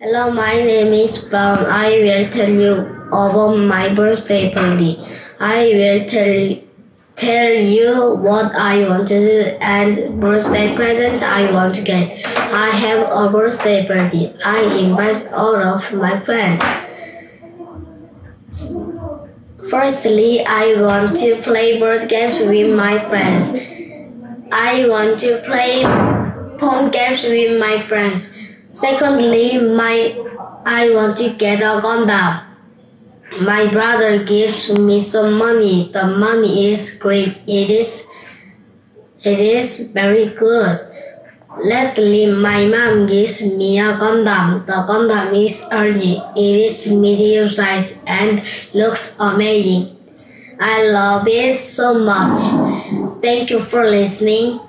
Hello, my name is Brown. I will tell you about my birthday party. I will tell tell you what I want to do and birthday present I want to get. I have a birthday party. I invite all of my friends. Firstly, I want to play board games with my friends. I want to play phone games with my friends. Secondly, my I want to get a Gundam. My brother gives me some money. The money is great. It is it is very good. Lastly, my mom gives me a Gundam. The Gundam is early. It is medium size and looks amazing. I love it so much. Thank you for listening.